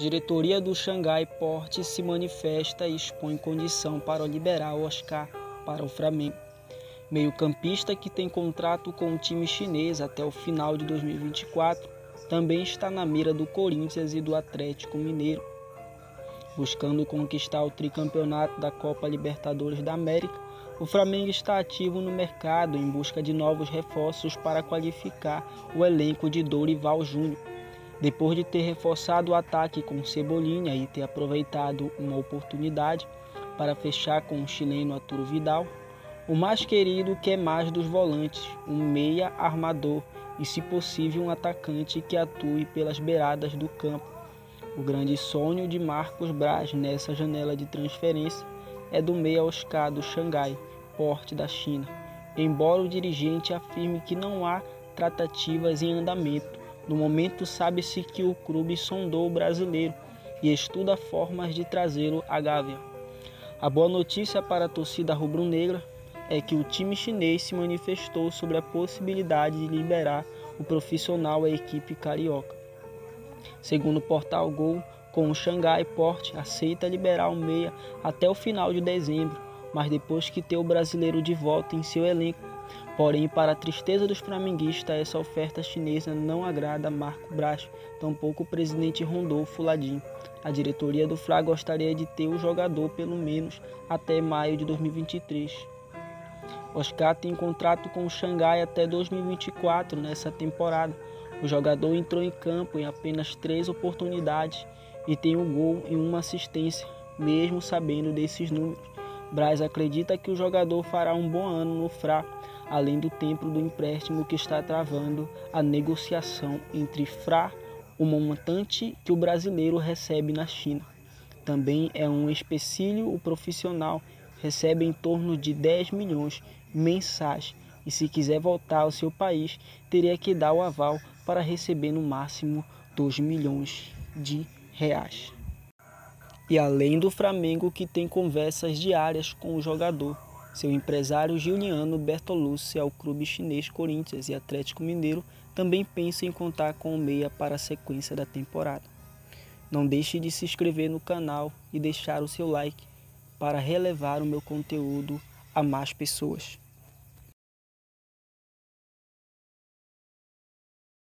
Diretoria do Xangai Porte se manifesta e expõe condição para liberar Oscar para o Flamengo. Meio-campista que tem contrato com o time chinês até o final de 2024 também está na mira do Corinthians e do Atlético Mineiro. Buscando conquistar o tricampeonato da Copa Libertadores da América, o Flamengo está ativo no mercado em busca de novos reforços para qualificar o elenco de Dorival Júnior. Depois de ter reforçado o ataque com Cebolinha e ter aproveitado uma oportunidade para fechar com o chileno Arturo Vidal, o mais querido quer mais dos volantes, um meia armador e, se possível, um atacante que atue pelas beiradas do campo. O grande sonho de Marcos Braz nessa janela de transferência é do meia Oscar do Xangai, porte da China, embora o dirigente afirme que não há tratativas em andamento. No momento, sabe-se que o clube sondou o brasileiro e estuda formas de trazê-lo à Gávea. A boa notícia para a torcida rubro-negra é que o time chinês se manifestou sobre a possibilidade de liberar o profissional à equipe carioca. Segundo o portal Gol, com o Xangai Port aceita liberar o meia até o final de dezembro, mas depois que ter o brasileiro de volta em seu elenco. Porém, para a tristeza dos flamenguistas, essa oferta chinesa não agrada Marco Braz, tampouco o presidente Rondolfo Ladim. A diretoria do Fla gostaria de ter o jogador pelo menos até maio de 2023. Oscar tem contrato com o Xangai até 2024 nessa temporada. O jogador entrou em campo em apenas três oportunidades e tem um gol e uma assistência, mesmo sabendo desses números. Braz acredita que o jogador fará um bom ano no Fra, além do tempo do empréstimo que está travando a negociação entre Fra, o montante que o brasileiro recebe na China. Também é um especílio o profissional recebe em torno de 10 milhões mensais e se quiser voltar ao seu país, teria que dar o aval para receber no máximo 2 milhões de reais. E além do Flamengo que tem conversas diárias com o jogador, seu empresário Giuliano Bertolucci ao clube chinês Corinthians e Atlético Mineiro também pensa em contar com o meia para a sequência da temporada. Não deixe de se inscrever no canal e deixar o seu like para relevar o meu conteúdo a mais pessoas.